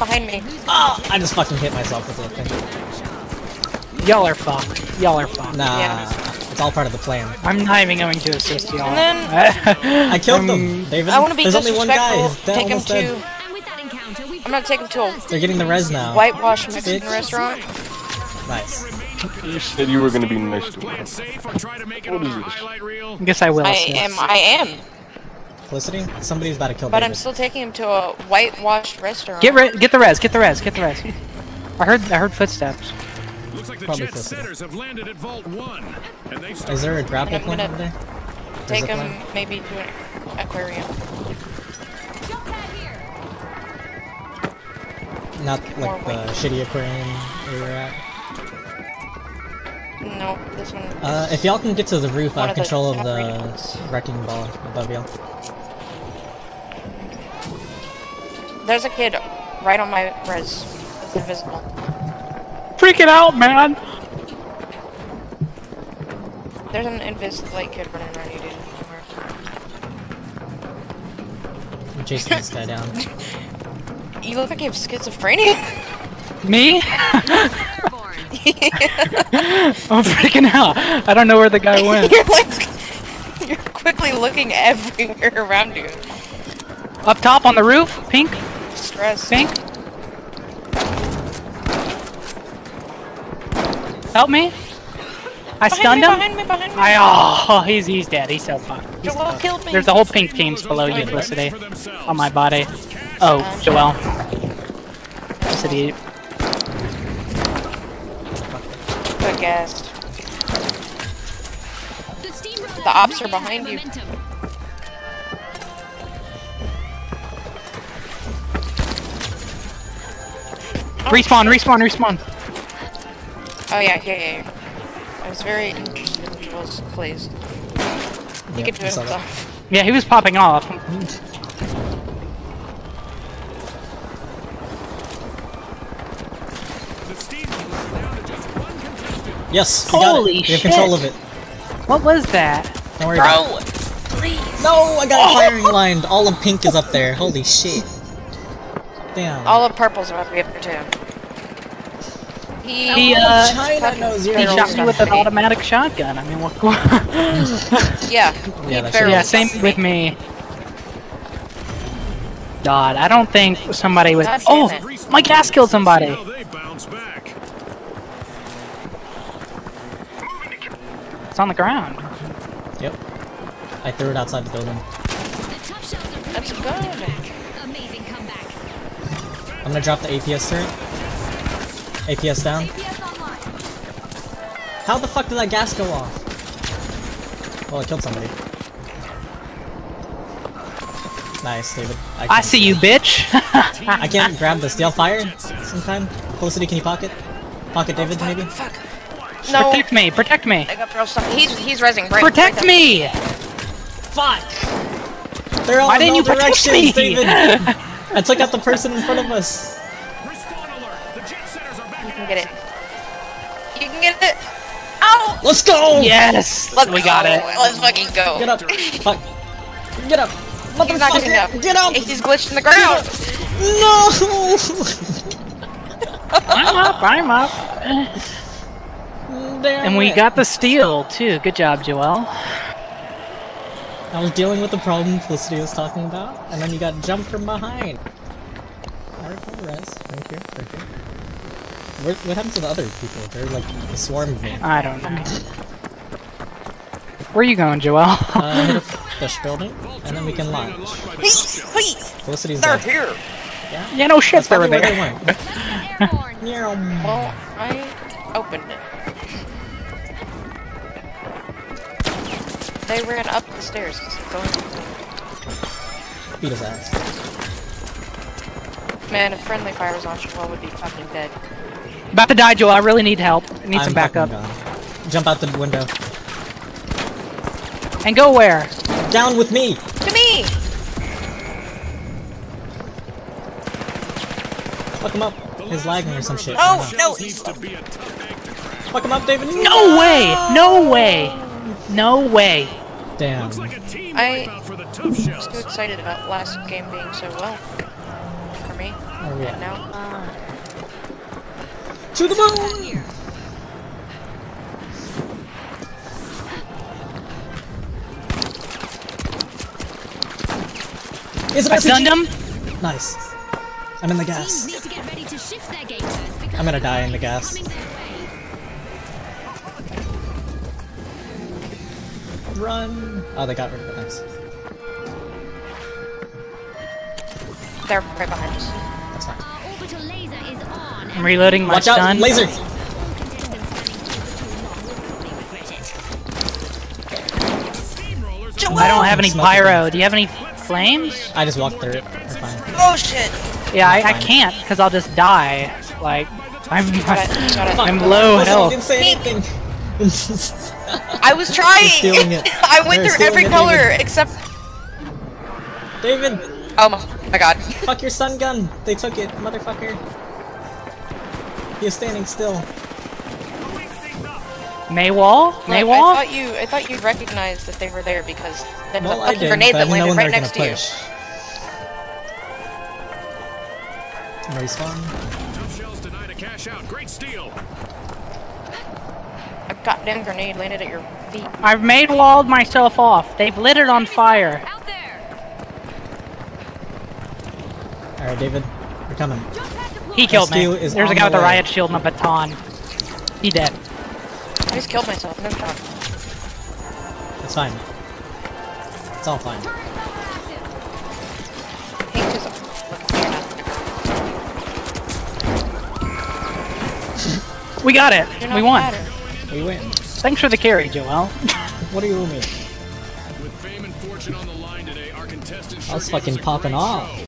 behind me. Oh, I just fucking hit myself with the thing. Y'all are fucked. Y'all are fucked. Nah, Yeah. it's all part of the plan. I'm not even going to assist y'all. And then I killed Um, them, David. I want to be There's only one guy. dead, Take him almost dead. to. And with that encounter, we've I'm gonna take him to a They're getting the res now. whitewash Mexican Bitch. restaurant. Nice. You said you were gonna be nice to Play him. it safe or try to make it What on is our this? highlight. I guess I will I am. I am. Felicity, somebody's about to kill But David. I'm still taking him to a whitewashed restaurant. Get re get the res, get the res, get the res. I heard I heard footsteps. Looks like the Probably Jet Felicity. setters have landed at Vault 1. And they've Is there a grapple I'm point over there? Take him plan? maybe to an aquarium. jump pad here. Not like the weight. shitty aquarium where you're at. No, this one. Uh, if y'all can get to the roof, I One have of the control of the wrecking ball above y'all. There's a kid right on my res. It's invisible. Freaking out, man! There's an invisible like kid running around you, dude. I'm chasing this guy down. You look like you have schizophrenia. Me? I'm freaking out. I don't know where the guy went. you're like, you're quickly looking everywhere around you. Up top on the roof, pink, Stress. pink. Help me. I Behind stunned me, him. Behind me, behind me. I oh, he's he's dead. He's so fucked. He's Joel fucked. killed me. There's a whole pink teams below you, Felicity, on my body. Oh, Joel. Felicity. Good guess. The steamroller ops are behind you. Oh, respawn, respawn, respawn. Oh yeah, yeah, yeah. yeah. I was very interested in Joel's plays. He Yep, could do I it that. himself. Yeah, he was popping off. The steamroller down to just one contestant. Yes, we got Holy it. We have control of it. What was that? Don't worry about Bro, please. No, I got a firing lined. All of pink is up there. Holy shit. Damn. All of purple's about to be up there too. He, He, uh, China knows He shot me with an automatic shotgun. I mean, what? yeah. Yeah, that's yeah, same stuffed with me. God, I don't think somebody was. Oh, it. my gas killed somebody. Now they bounce back. It's on the ground. Yep. I threw it outside the building. The tough shells are That's proving good. Effective. Amazing comeback. I'm gonna drop the APS turret. APS down. APS. How the fuck did that gas go off? Well, it killed somebody. Nice, David. I can't- see you, bitch. I can't grab this. Do y'all fire sometime? Felicity, can you pocket? Pocket David, maybe? Fuck. No. protect me, protect me, I got barrel stuff. He's he's resing. Right. protect right me. Fuck! They're all Why in didn't all you protect directions, me? David! I took out the person in front of us. Respawn alert. The jet setters are back. You can get it. You can get it. Ow! Let's go! Yes, Let's we go. got it. Let's fucking go. Get up! Fuck! Get up! He's not getting up. Motherfucker! Get up! He's glitched in the ground. No! I'm up, I'm up. Damn And we it. got the steal too. Good job, Joel. I was dealing with the problem Felicity was talking about, and then you got jumped from behind. Article res. Thank you. Thank you. What, what happened to the other people? They're like a swarm of me. I don't know. Where are you going, Joel? Uh, hit a fish building, and then we can launch. Unlocked by Please, please. Felicity's They're dead. here. yeah, no shit, they were probably where they there. went. Airborne. Well, I opened it. They ran up the stairs. Going. Beat his ass. Man, if friendly fires on Joel would be fucking dead. About to die, Joel. I really need help. I need I'm some backup. gone. Jump out the window. And go where? Down with me! To me. Fuck him up. He's lagging or some shit. Oh no! shells needs to be a tough egg to crack. Fuck him up, David! No way! No way! Oh. No way! Damn. Looks like a team I- wipeout for the tough I'm shells. too excited about last game being so well for me. Are we And at? now, To the moon! It's an I stunned RPG! him. Nice. I'm in the gas. need to get ready to shift their gators because I'm gonna die in the gas. Run! Oh, they got rid of it. Nice. they're right behind us. That's fine. Orbital laser is on. I'm reloading my Watch out! stun. Laser! All contestants standing over too long will probably regret it. Steamrollers are I don't have any pyro. Do you have any flames? I just walked through it. We're fine. Oh shit! Yeah, I, I can't because I'll just die. Like I'm Gotta, gotta, I'm low Listen, health. You didn't say anything. I was trying! it. I went They're through every it, color David. except. David, Oh my, my god. fuck your stun gun. They took it, motherfucker. He is standing still. Maywall? Look, I thought you, I thought you recognized that they were there because there was Well, fucking grenade but that landed when right next to gonna you. push. Respawn. tough shells denied a cash out. Great steal. A goddamn grenade landed at your feet. I've made walled myself off. They've lit it on fire. Out there. Alright, David. We're coming. He killed me. Rescue is There's a guy the with a riot shield and a baton. He dead. I just killed myself. No shot. It's fine. It's all fine. Pink is looking fair enough. We got it. We won. matter. We win. Thanks for the carry, Joel. What do you mean? With fame and fortune on the line today, our contestants I was sure gave us fucking popping off. show.